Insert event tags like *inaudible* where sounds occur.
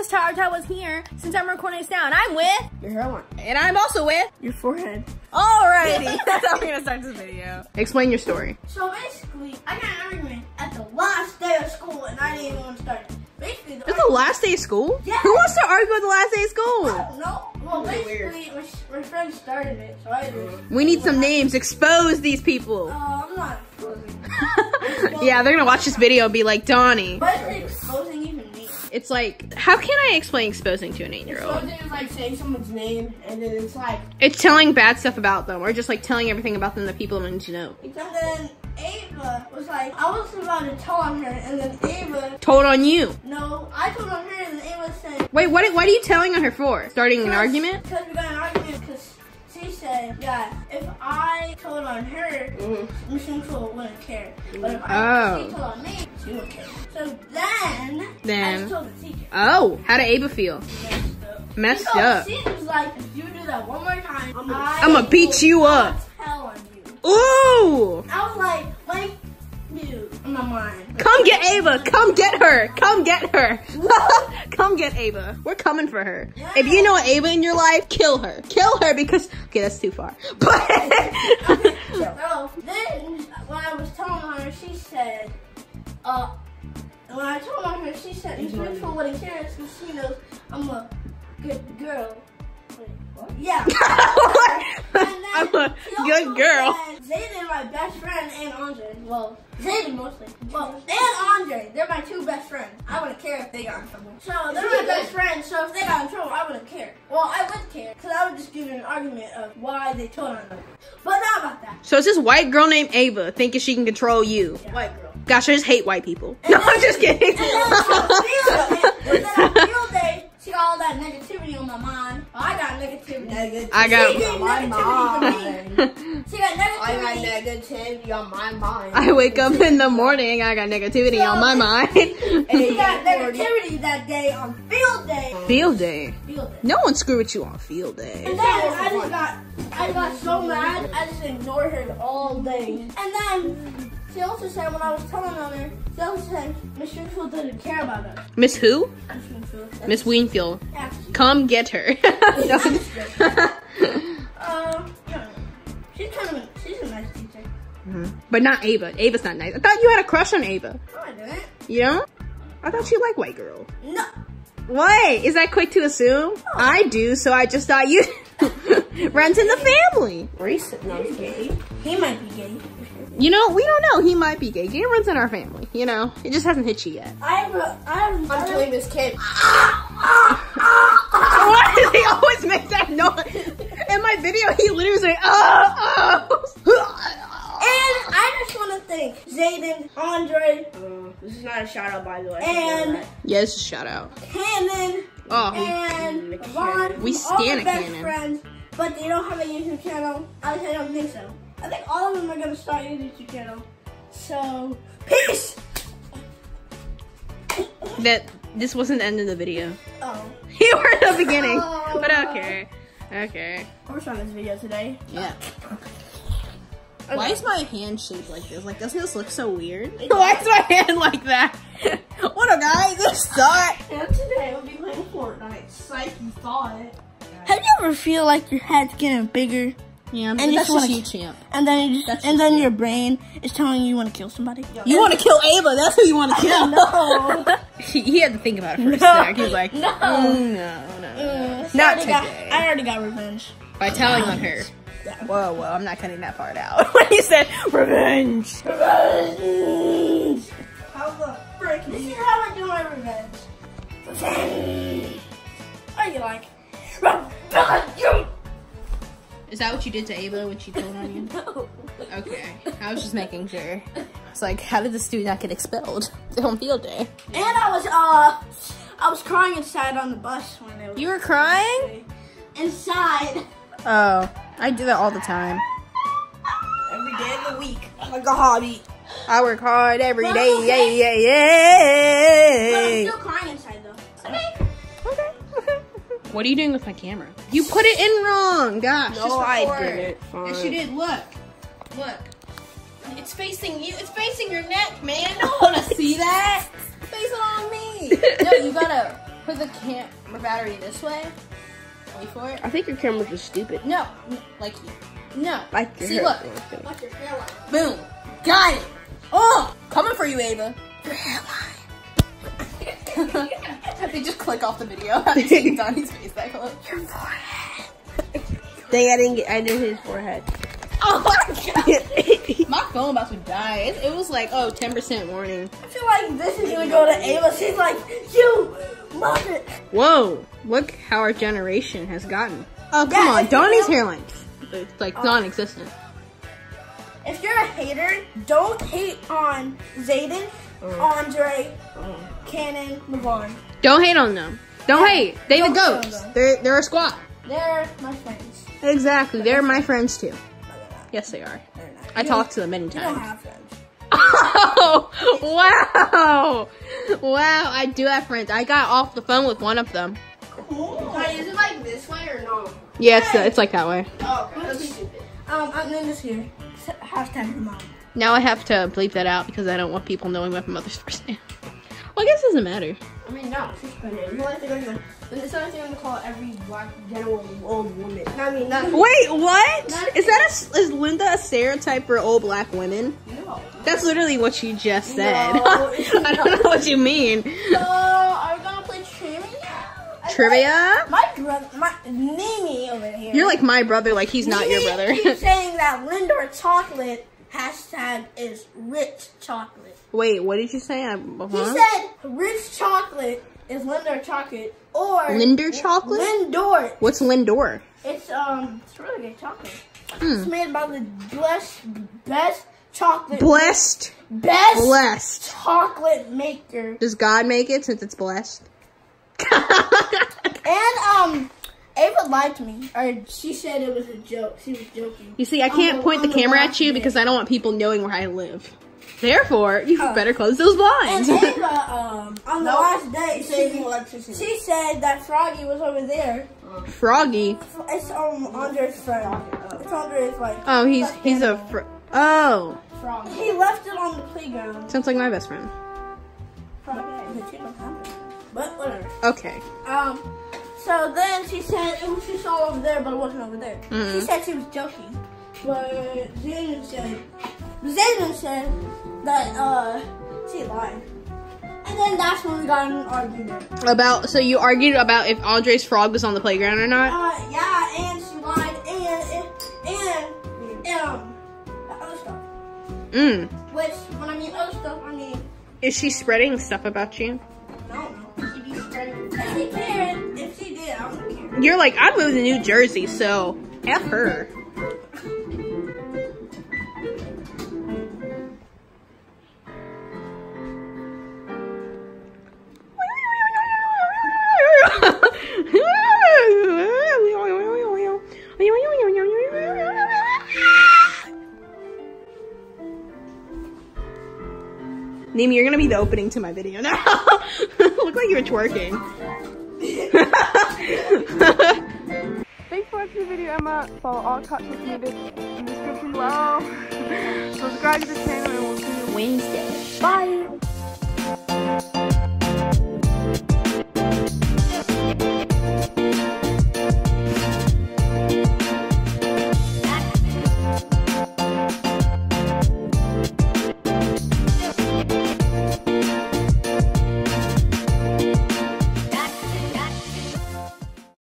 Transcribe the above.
this Tower Tower was here since I'm recording this now. And I'm with, Your hairline. and I'm also with, Your forehead. alrighty. That's how we're gonna start this video. Explain your story. So basically, I got an argument at the last day of school, and I didn't even want to start. Basically, the It's the last day of school? Yeah. Who wants to argue on the last day of I school? don't know. Well, Really basically, my, my friend started it, so I just. We need some names. Expose these people. Uh, I'm not exposing. *laughs* yeah, they're gonna watch this video and be like, Donnie. What is exposing even mean? It's like, how can I explain exposing to an eight year old? Something is like saying someone's name and then it's like, It's telling bad stuff about them, or just like telling everything about them that people don't need to know. And then Ava was like, I was about to tell on her, and then Ava, Told on you. no, I told on her, and then Ava said, Wait, what? What are you telling on her for? Starting an argument? Because we got an argument, because she said, yeah, if I told on her, mm-hmm. Miss Central wouldn't care. But if Oh. I, she told on me, she would. So then, I Then- just told the teacher. Oh, how did Ava feel? Messed up. Messed So up. She was like, if you do that one more time, I'm I'ma beat you up. Tell on you. Ooh! I was like, like, dude, in my mind. Come get Ava! Come get her! Come get her! *laughs* Come get Ava. We're coming for her. If you know Ava in your life, kill her. Kill her because okay, that's too far. *laughs* But So then, when I was telling her, she said, uh, when I told on her, she said, Miss Mitchell wouldn't care because she knows I'm a good girl. *laughs* What? Yeah. I'm a good girl. Zayden, my best friend, and Andre. Well, Zayden mostly. Well, and Andre. They're my two best friends. I wouldn't care if they got in trouble. So they're my best friends. So if they got in trouble, I wouldn't care. Well, I would care because I would just give an argument of why they told on them. But not about that. so it's this white girl named Ava thinking she can control you. white girl. Gosh, I just hate white people. No, I'm just kidding. *laughs* all that negativity on my mind. Well, I got negativity. Negative. I got- She gave my negativity mind. She got I got negativity. negativity on my mind. I wake up in the morning, I got negativity on my mind. *laughs* She got negativity that day on field day. field day. Field day. No one screw with you on field day. And then I just got, I got so mad, I just ignored her all day. And then she also said when I was telling on her, she also said Miss Stringfield didn't care about us. Miss who? Miss Stringfield. Miss Weenfield. Come get her. Uh, *laughs* yeah. She's kind of, a, she's a nice teacher. but not Ava. Ava's not nice. I thought you had a crush on Ava. No, I didn't. You know? I thought you liked white girl. No. What? Is that quick to assume? I do, so I just thought you *laughs* runs in the family. Recent. No, I'm just kidding. He might be gay. You know, we don't know. He might be gay. Gay runs in our family. You know, it just hasn't hit you yet. I have a, I have, I I'm have killing this kid. Why does he always make that noise? In my video, he literally was like, oh, oh. And I just want to thank Zayden, Andre, Uh, this is not a shout out, by the way. and Yeah, it's a shout out. Cannon, Oh, and McCann. Vaughn. We all stan my a best Cannon. friends, but they don't have a YouTube channel. At least I don't think so. I think all of them are gonna start a YouTube channel. So peace. that this wasn't the end of the video. Oh, *laughs* You were in the beginning, Oh. but okay, okay. we're starting this video today. Yeah. Why is my hand shaped like this? Like, doesn't this look so weird? *laughs* Why is my hand like that? *laughs* what up, guys? This sucks. And today we'll be playing Fortnite. Psych, you thought it. Have you ever feel like your head's getting bigger, Yeah, And that's you just you, champ. and then you just, and then your brain is telling you you want to kill somebody? You want to kill Ava? That's who you want to *laughs* kill. No. *laughs* he, he had to think about it for a No. sec. He was like, *laughs* No. mm, no, no, Mm, Not I already got- today. I already got revenge. By telling on her. Whoa, whoa, I'm not cutting that part out. when he said revenge. Revenge. That what you did to Ava when she told on you? *laughs* No. Okay, I was just making sure. It's like, how did this dude not get expelled on field day? And I was uh, I was crying inside on the bus when they were You were crying? inside. Oh, I do that all the time. Every day of the week, like a hobby. I work hard every Well, day. okay. Yeah, yeah, But I'm yeah. What are you doing with my camera? You put it in wrong. Gosh. No, just I didn't. Yes, you did. Look. Look. It's facing you. It's facing your neck, man. I *laughs* don't want to see that. Face it on me. *laughs* no, you gotta put the camera battery this way. Wait for it. I think your camera's just stupid. No, n- like no. Like your See, hair. look. What's your hairline? Boom. Got it. Oh, coming for you, Ava. Your hairline. *laughs* they just click off the video *laughs* after seeing Donnie's face that close. Your forehead. Dang, I didn't get. I did his forehead. *laughs* Oh my god. *laughs* My phone about to die. It, it was like, oh, 10% warning. I feel like this is gonna go to Ava. She's like, you mother. Whoa, look how our generation has gotten. Oh, come Yeah, on. if you Donnie's know- hairline. It's like oh. non-existent. If you're a hater, don't hate on Zayden, oh. Andre, oh. Cannon, Levon. Don't hate on them. Don't Yeah, hate. They the don't hate goats. They're they're a squad. They're my friends. Exactly. They're my friends too. Yes, they are. They're not. I You talked to them many don't- You don't times. have friends. *laughs* Oh, wow. Wow, I do have friends. I got off the phone with one of them. Wait, is it like this way or no? Yeah, it's, it's like that way. Oh, that's stupid. Um, I'm in this here. S- Hashtag your mom. Now I have to bleep that out because I don't want people knowing my mother's first name. I guess it doesn't matter. I mean, no, she's Spanish. You like to go to It's not going to call every black general old woman. I mean, not. Wait, what? Not- Is that a, is Linda a stereotype for old black women? No. That's literally what you just said. No, *laughs* I don't know *laughs* what you mean. So, are we gonna play trivia? Trivia? My brother, my Mimi over here. You're like my brother, like he's not your brother. keeps *laughs* saying that Lindor chocolate hashtag is rich chocolate. Wait, what did you say? I, He huh? said rich chocolate is Lindor chocolate or Lindor chocolate? Lindor. What's Lindor? It's um, it's really good chocolate. Hmm. It's made by the best, best chocolate, Blessed. best Blessed. chocolate maker. Does God make it since it's blessed? *laughs* And um, Ava lied to me, or she said it was a joke. She was joking. you see, I can't the- point the the camera at you because I don't want people knowing where I live. Therefore, you Oh. better close those blinds. And blinds. *laughs* Ava, um, on the last day, Saving she, electricity. she said that Froggy was over there. Froggy. It's um Andre's friend. It's Andre's like. Oh, he's stuffed he's a animal. fr- oh. frog. He left it on the playground. Sounds like my best friend. Froggy, but you don't have it. But whatever. Okay. Um, so then she said it was just all over there, but it wasn't over there. Mhm. She said she was joking, but Zayden said Zayden said that uh she lied. And then that's when we got an argument. About so you argued about if Andre's frog was on the playground or not? Uh, yeah, and she lied, and and and um other stuff. Mm. Which when I mean other stuff, I mean Is she spreading stuff about you? I don't know. She be spreading. If she cared, if she did, I don't care. You're like, I moved to New Jersey, so F her. Nimi, you're gonna be the opening to my video now. *laughs* Look like you're twerking. Thanks for watching the video, Emma. Follow all content needed in the description below. *laughs* Subscribe to the channel and we'll see you Wednesday. Bye.